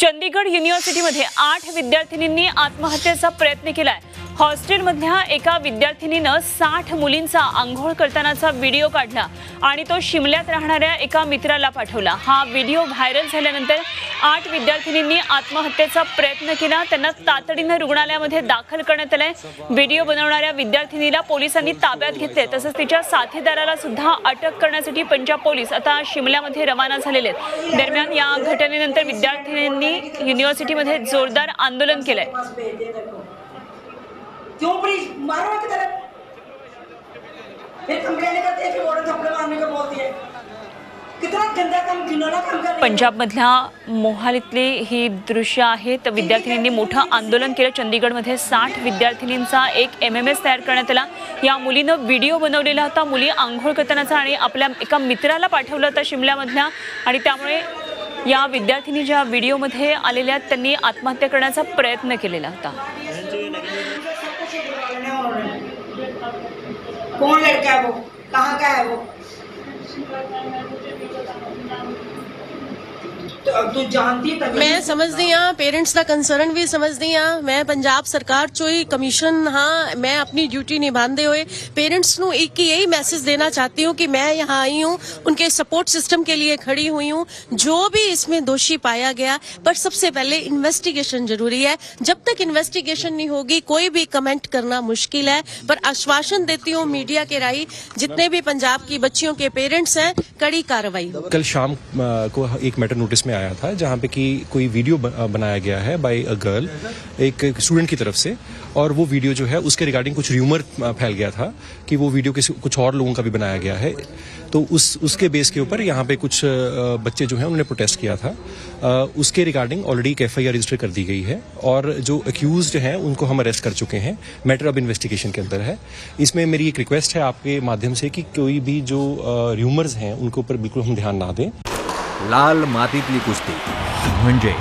चंदीगड युनिव्हर्सिटीमध्ये आठ विद्यार्थिनी आत्महत्य प्रयत्न केलाय. हॉस्टेलमधल्या एका विद्यार्थिनीनं साठ मुलींचा आंघोळ करतानाचा व्हिडिओ काढला आणि तो शिमल्यात राहणाऱ्या एका मित्राला पाठवला. हा व्हिडिओ व्हायरल झाल्यानंतर आठ विद्यार्थिनींनी आत्महत्येचा प्रयत्न केला. त्यांना तातडीनं रुग्णालयामध्ये दाखल करण्यात आलंय. व्हिडिओ बनवणाऱ्या विद्यार्थिनीला पोलिसांनी ताब्यात घेतले तसंच तिच्या साथीदाराला सुद्धा अटक करण्यासाठी पंजाब पोलीस आता शिमल्यामध्ये रवाना झालेले आहेत. दरम्यान या घटनेनंतर विद्यार्थिनींनी युनिव्हर्सिटीमध्ये जोरदार आंदोलन केलंय. क्यों प्लीज मारो एक तरफ फिर कंप्लेन करते हैं कि औरत थप्पड़ मारने को बोलती है। पंजाबमधल्या मोहालीतली ही दृश्य आहेत विद्यार्थिनींनी मोठं आंदोलन केलं. चंदीगडमध्ये साठ विद्यार्थिनींचा एक एम एम एस तयार करण्यात आला. या मुलीनं व्हिडिओ बनवलेला होता. मुली आंघोळ करतानाचा आणि आपल्या एका मित्राला पाठवलं होतं शिमल्यामधल्या. आणि त्यामुळे या विद्यार्थिनी ज्या व्हिडिओमध्ये आलेल्या आहेत, त्यांनी आत्महत्या करण्याचा प्रयत्न केलेला होता. कौन लड़का है वो? कहाँ का है वो? तो अब तू जानती तभी ਮੈਂ ਸਮਝਦੀ ਹਾਂ ਪੇਰੈਂਟਸ ਦਾ ਕੰਸਰਨ ਵੀ ਸਮਝਦੀ ਹਾਂ ਮੈਂ ਪੰਜਾਬ ਸਰਕਾਰ ਚੋਂ ਹੀ ਕਮਿਸ਼ਨ ਹਾਂ मैं अपनी ड्यूटी निभाते हुए पेरेंट्स ਨੂੰ एक ही यही मैसेज देना चाहती हूँ कि मैं यहाँ आई हूँ उनके सपोर्ट सिस्टम के लिए खड़ी हुई हूँ जो भी इसमें दोषी पाया गया पर सबसे पहले इन्वेस्टिगेशन जरूरी है जब तक इन्वेस्टिगेशन नहीं होगी कोई भी कमेंट करना मुश्किल है पर आश्वासन देती हूँ मीडिया के राही जितने भी पंजाब की बच्चियों के पेरेंट्स हैं कड़ी कार्रवाई होगी कल शाम अ, को एक मैटर नोटिस में आया था, जहाँ पे कि कोई वीडियो बनाया गया है बाय अ गर्ल एक स्टूडेंट की तरफ़ से, और वो वीडियो जो है उसके रिगार्डिंग कुछ र्यूमर फैल गया था कि वो वीडियो किसी, कुछ और लोगों का भी बनाया गया है। तो उस, उसके बेस के ऊपर यहाँ पे कुछ बच्चे जो हैं उन्होंने प्रोटेस्ट किया था। उसके रिगार्डिंग ऑलरेडी एक एफ़ रजिस्टर कर दी गई है, और जो अक्यूज हैं उनको हम अरेस्ट कर चुके हैं। मैटर अब इन्वेस्टिगेशन के अंदर है। इसमें मेरी एक रिक्वेस्ट है आपके माध्यम से कि कोई भी जो र्यूमर्स हैं उनके ऊपर बिल्कुल हम ध्यान ना दें। लाल मातीतली कुस्ती. म्हणजे?